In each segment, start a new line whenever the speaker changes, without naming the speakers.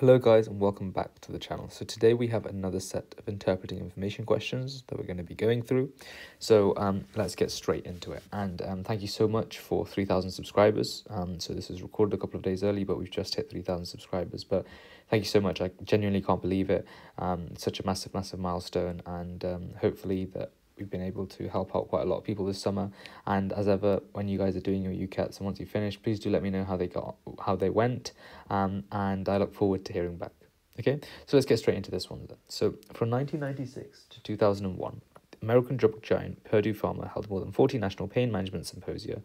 Hello guys and welcome back to the channel. So today we have another set of interpreting information questions that we're going to be going through. So um, let's get straight into it. And um, thank you so much for 3,000 subscribers. Um, so this was recorded a couple of days early, but we've just hit 3,000 subscribers. But thank you so much. I genuinely can't believe it. Um, it's such a massive, massive milestone and um, hopefully that we've been able to help out quite a lot of people this summer. And as ever, when you guys are doing your UCATs and once you finish, please do let me know how they got, how they went, um, and I look forward to hearing back. Okay, so let's get straight into this one then. So from 1996 to 2001, American drug giant Purdue Pharma held more than 40 national pain management symposia,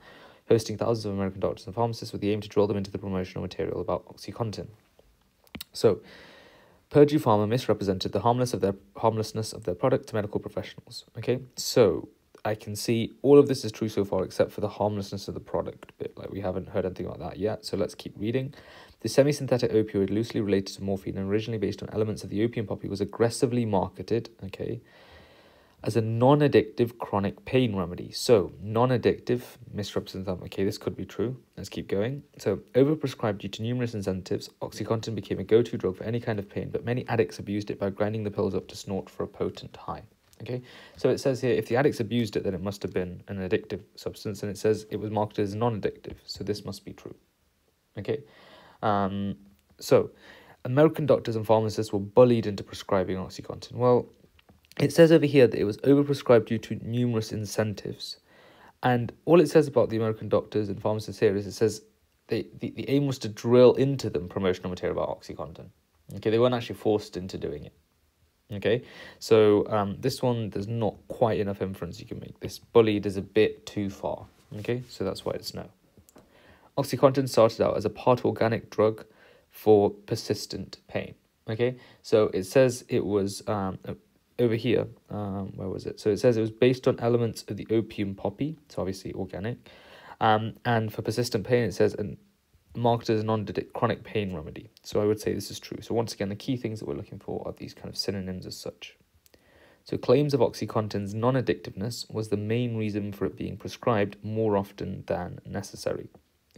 hosting thousands of American doctors and pharmacists with the aim to drill them into the promotional material about OxyContin. So, Purdue Pharma misrepresented the harmless of their harmlessness of their product to medical professionals. Okay, so I can see all of this is true so far, except for the harmlessness of the product bit. Like we haven't heard anything about that yet. So let's keep reading. The semi-synthetic opioid, loosely related to morphine and originally based on elements of the opium poppy, was aggressively marketed. Okay, as a non-addictive chronic pain remedy. So non-addictive misrepresents them. Okay, this could be true. Let's keep going. So overprescribed due to numerous incentives, OxyContin became a go-to drug for any kind of pain, but many addicts abused it by grinding the pills up to snort for a potent high. Okay, so it says here if the addicts abused it, then it must have been an addictive substance, and it says it was marketed as non-addictive. So this must be true. Okay, um, so American doctors and pharmacists were bullied into prescribing OxyContin. Well, it says over here that it was overprescribed due to numerous incentives. And all it says about the American doctors and pharmacists here is it says they, the, the aim was to drill into them promotional material about OxyContin. Okay, they weren't actually forced into doing it. Okay, so um, this one, there's not quite enough inference you can make. This bullied is a bit too far. Okay, so that's why it's no. OxyContin started out as a part organic drug for persistent pain. Okay, so it says it was um, over here, um, where was it? So it says it was based on elements of the opium poppy, so obviously organic. Um, and for persistent pain, it says and marketed as a non-chronic pain remedy. So I would say this is true. So once again, the key things that we're looking for are these kind of synonyms as such. So claims of OxyContin's non-addictiveness was the main reason for it being prescribed more often than necessary.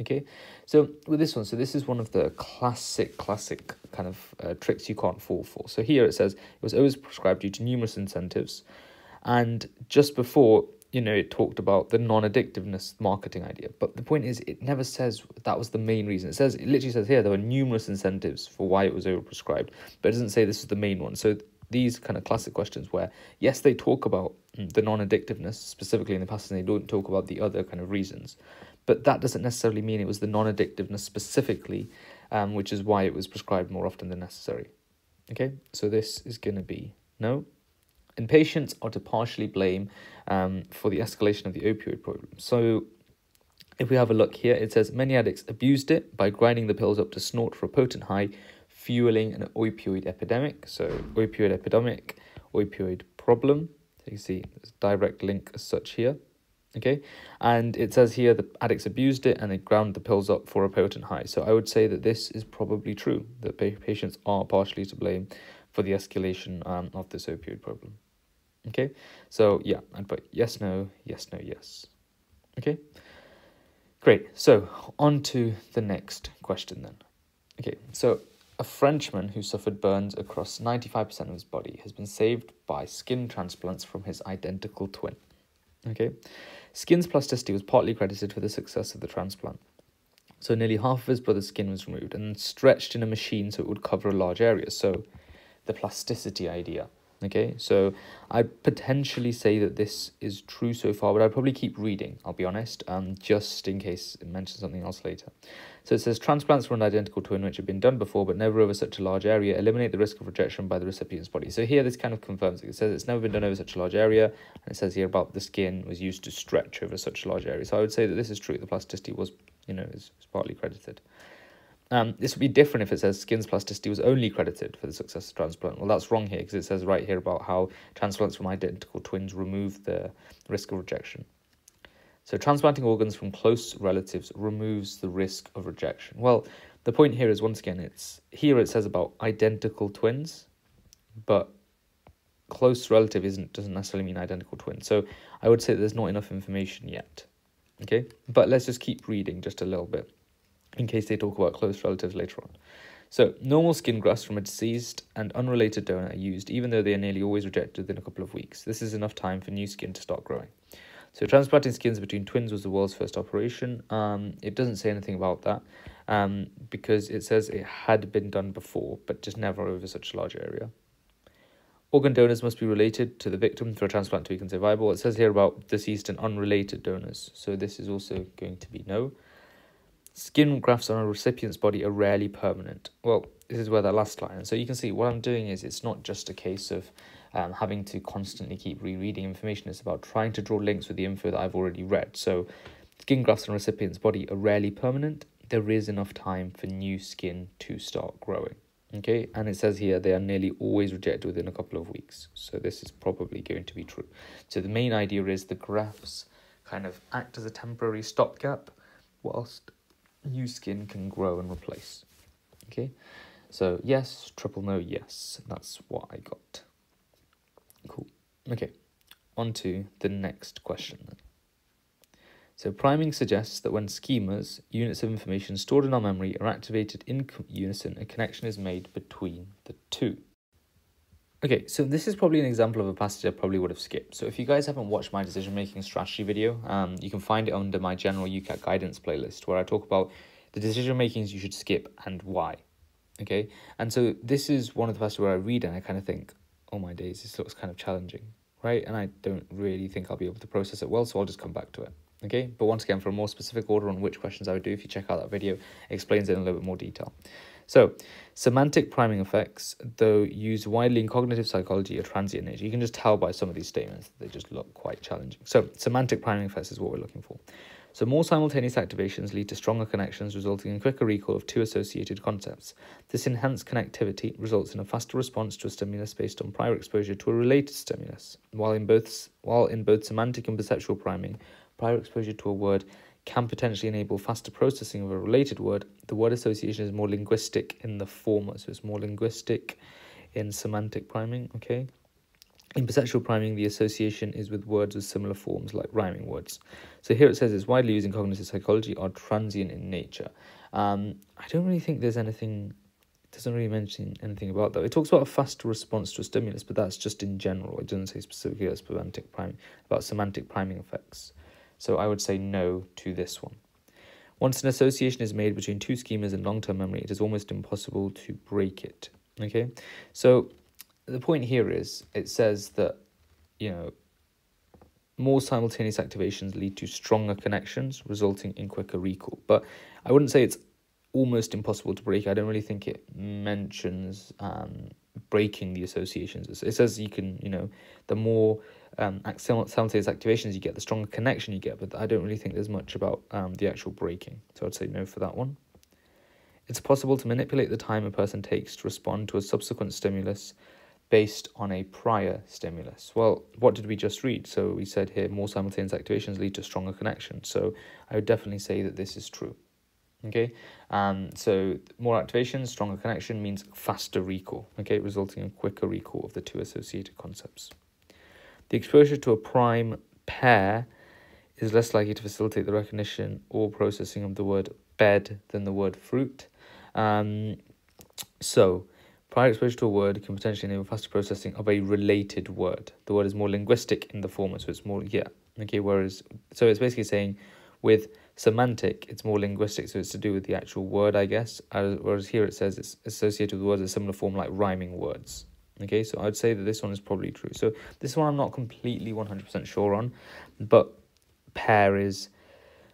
Okay, so with this one, so this is one of the classic, classic kind of uh, tricks you can't fall for. So here it says it was always prescribed due to numerous incentives, and just before you know it talked about the non-addictiveness marketing idea. But the point is, it never says that was the main reason. It says it literally says here there were numerous incentives for why it was overprescribed, but it doesn't say this is the main one. So these kind of classic questions where yes they talk about the non-addictiveness specifically in the past and they don't talk about the other kind of reasons but that doesn't necessarily mean it was the non addictiveness specifically, um, which is why it was prescribed more often than necessary. Okay, so this is going to be no. And patients are to partially blame um, for the escalation of the opioid problem. So if we have a look here, it says many addicts abused it by grinding the pills up to snort for a potent high, fueling an opioid epidemic. So opioid epidemic, opioid problem. So you see there's a direct link as such here. Okay, and it says here the addicts abused it and they ground the pills up for a potent high. So I would say that this is probably true, that patients are partially to blame for the escalation um, of this opioid problem. Okay, so yeah, I'd put yes, no, yes, no, yes. Okay, great. So on to the next question then. Okay, so a Frenchman who suffered burns across 95% of his body has been saved by skin transplants from his identical twin. Okay, Skin's plasticity was partly credited for the success of the transplant. So nearly half of his brother's skin was removed and stretched in a machine so it would cover a large area. So the plasticity idea. Okay, so I'd potentially say that this is true so far, but I'd probably keep reading, I'll be honest, um, just in case it mentions something else later. So it says transplants from an identical twin which had been done before but never over such a large area eliminate the risk of rejection by the recipient's body. So here this kind of confirms it. It says it's never been done over such a large area, and it says here about the skin was used to stretch over such a large area. So I would say that this is true. The plasticity was, you know, is, is partly credited. Um, this would be different if it says skin's plasticity was only credited for the success of transplant. Well, that's wrong here because it says right here about how transplants from identical twins remove the risk of rejection. So transplanting organs from close relatives removes the risk of rejection. Well, the point here is once again, it's here it says about identical twins, but close relative isn't doesn't necessarily mean identical twin. So I would say there's not enough information yet. Okay, but let's just keep reading just a little bit in case they talk about close relatives later on. So, normal skin grafts from a deceased and unrelated donor are used, even though they are nearly always rejected within a couple of weeks. This is enough time for new skin to start growing. So, transplanting skins between twins was the world's first operation. Um, it doesn't say anything about that um, because it says it had been done before, but just never over such a large area. Organ donors must be related to the victim for a transplant to be considered viable. It says here about deceased and unrelated donors, so this is also going to be no. Skin grafts on a recipient's body are rarely permanent. Well, this is where that last line. So you can see what I'm doing is it's not just a case of um, having to constantly keep rereading information. It's about trying to draw links with the info that I've already read. So skin grafts on a recipient's body are rarely permanent. There is enough time for new skin to start growing. Okay, and it says here they are nearly always rejected within a couple of weeks. So this is probably going to be true. So the main idea is the grafts kind of act as a temporary stopgap whilst new skin can grow and replace. Okay, so yes, triple no, yes, that's what I got. Cool. Okay, on to the next question then. So priming suggests that when schemas, units of information stored in our memory, are activated in unison, a connection is made between the two. Okay, so this is probably an example of a passage I probably would have skipped. So if you guys haven't watched my decision-making strategy video, um, you can find it under my general UCAT guidance playlist where I talk about the decision-makings you should skip and why. Okay, and so this is one of the passages where I read and I kind of think, oh my days, this looks kind of challenging, right? And I don't really think I'll be able to process it well, so I'll just come back to it. Okay, but once again, for a more specific order on which questions I would do, if you check out that video, explains it in a little bit more detail. So, semantic priming effects, though used widely in cognitive psychology, are transient nature. You can just tell by some of these statements that they just look quite challenging. So, semantic priming effects is what we're looking for. So, more simultaneous activations lead to stronger connections, resulting in quicker recall of two associated concepts. This enhanced connectivity results in a faster response to a stimulus based on prior exposure to a related stimulus. While in both, while in both semantic and perceptual priming, prior exposure to a word can potentially enable faster processing of a related word, the word association is more linguistic in the former. So it's more linguistic in semantic priming, okay? In perceptual priming, the association is with words with similar forms, like rhyming words. So here it says it's widely used in cognitive psychology, are transient in nature. Um, I don't really think there's anything, doesn't really mention anything about that. It talks about a faster response to a stimulus, but that's just in general. It doesn't say specifically about semantic priming, about semantic priming effects. So I would say no to this one. Once an association is made between two schemas in long-term memory, it is almost impossible to break it. Okay, so the point here is it says that, you know, more simultaneous activations lead to stronger connections, resulting in quicker recall. But I wouldn't say it's almost impossible to break. I don't really think it mentions um, breaking the associations. It says you can, you know, the more um, simultaneous activations you get, the stronger connection you get, but I don't really think there's much about um, the actual breaking. So I'd say no for that one. It's possible to manipulate the time a person takes to respond to a subsequent stimulus based on a prior stimulus. Well, what did we just read? So we said here more simultaneous activations lead to stronger connection. So I would definitely say that this is true. Okay, um, so more activation, stronger connection means faster recall, okay, resulting in quicker recall of the two associated concepts. The exposure to a prime pear is less likely to facilitate the recognition or processing of the word bed than the word fruit. Um, so, prior exposure to a word can potentially enable faster processing of a related word. The word is more linguistic in the former, so it's more, yeah, okay, whereas, so it's basically saying with Semantic, it's more linguistic, so it's to do with the actual word, I guess. Whereas here it says it's associated with words of similar form, like rhyming words. Okay, so I'd say that this one is probably true. So this one I'm not completely 100% sure on, but pear is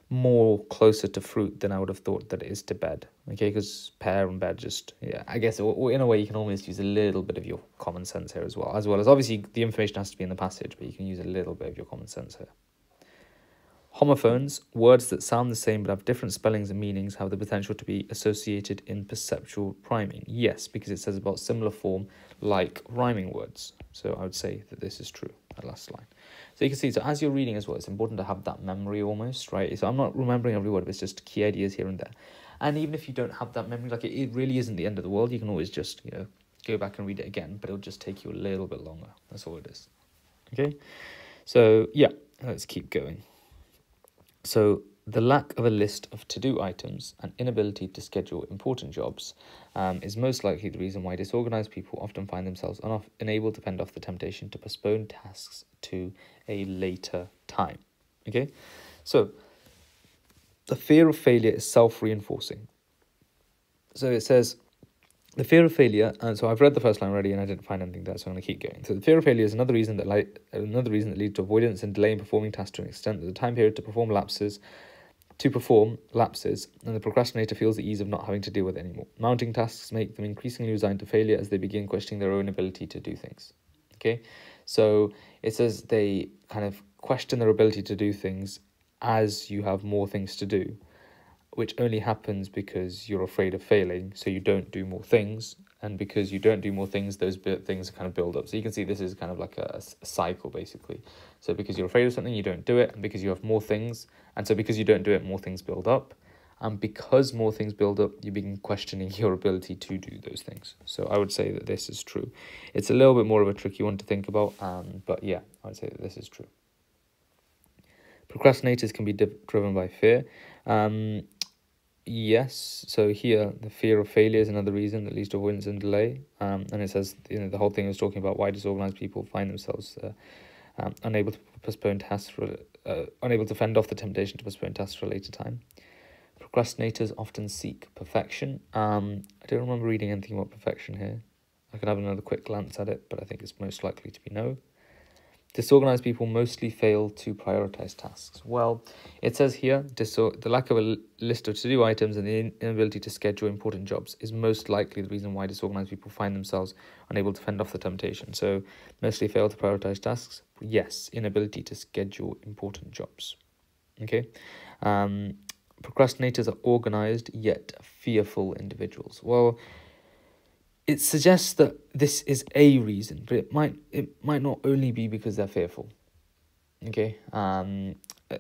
more closer to fruit than I would have thought that it is to bed. Okay, because pear and bed just, yeah, I guess in a way you can almost use a little bit of your common sense here as well. As well as obviously the information has to be in the passage, but you can use a little bit of your common sense here. Homophones, words that sound the same but have different spellings and meanings, have the potential to be associated in perceptual priming. Yes, because it says about similar form like rhyming words. So I would say that this is true, that last line. So you can see, so as you're reading as well, it's important to have that memory almost, right? So I'm not remembering every word, it's just key ideas here and there. And even if you don't have that memory, like it, it really isn't the end of the world, you can always just, you know, go back and read it again, but it'll just take you a little bit longer. That's all it is. Okay? So, yeah, let's keep going. So the lack of a list of to do items and inability to schedule important jobs um, is most likely the reason why disorganized people often find themselves unable to fend off the temptation to postpone tasks to a later time. Okay, so the fear of failure is self reinforcing. So it says, the fear of failure, and so I've read the first line already and I didn't find anything there, so I'm going to keep going. So the fear of failure is another reason that li- another reason that leads to avoidance and delay in performing tasks to an extent that the time period to perform lapses to perform lapses, and the procrastinator feels the ease of not having to deal with it anymore. Mounting tasks make them increasingly resigned to failure as they begin questioning their own ability to do things. Okay, so it says they kind of question their ability to do things as you have more things to do, which only happens because you're afraid of failing, so you don't do more things. And because you don't do more things, those things kind of build up. So you can see this is kind of like a, a cycle, basically. So because you're afraid of something, you don't do it, and because you have more things, and so because you don't do it, more things build up. And because more things build up, you begin questioning your ability to do those things. So I would say that this is true. It's a little bit more of a tricky one to think about, um, but yeah, I would say that this is true. Procrastinators can be driven by fear. Um, yes, so here the fear of failure is another reason that leads to avoidance and delay. Um, and it says you know the whole thing is talking about why disorganized people find themselves uh, um, unable to postpone tasks for uh, unable to fend off the temptation to postpone tasks for a later time. Procrastinators often seek perfection. Um, I don't remember reading anything about perfection here. I can have another quick glance at it, but I think it's most likely to be no. Disorganized people mostly fail to prioritize tasks. Well, it says here the lack of a list of to do items and the inability to schedule important jobs is most likely the reason why disorganized people find themselves unable to fend off the temptation. So, mostly fail to prioritize tasks. Yes, inability to schedule important jobs. Okay. Um, procrastinators are organized yet fearful individuals. Well, it suggests that this is a reason, but it might it might not only be because they're fearful. Okay. Um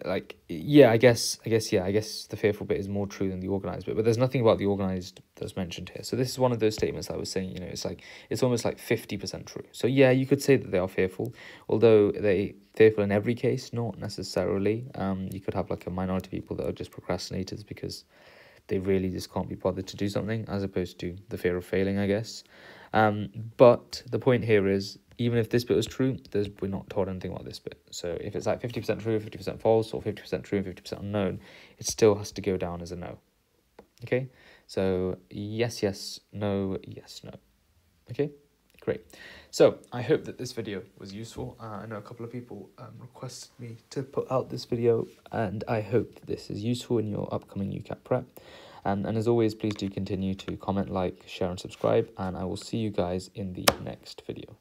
like yeah, I guess I guess yeah, I guess the fearful bit is more true than the organized bit, but there's nothing about the organized that's mentioned here. So this is one of those statements I was saying, you know, it's like it's almost like 50% true. So yeah, you could say that they are fearful, although they fearful in every case, not necessarily. Um you could have like a minority of people that are just procrastinators because they really just can't be bothered to do something as opposed to the fear of failing, I guess. Um, but the point here is even if this bit was true, there's, we're not told anything about this bit. So if it's like 50% true, 50% false, or 50% true and 50% unknown, it still has to go down as a no. Okay? So yes, yes, no, yes, no. Okay? Great. So I hope that this video was useful. Uh, I know a couple of people um, requested me to put out this video and I hope that this is useful in your upcoming UCAT prep. Um, and as always, please do continue to comment, like, share and subscribe and I will see you guys in the next video.